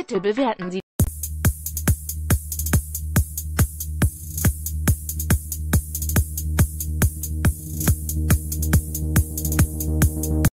Bitte bewerten Sie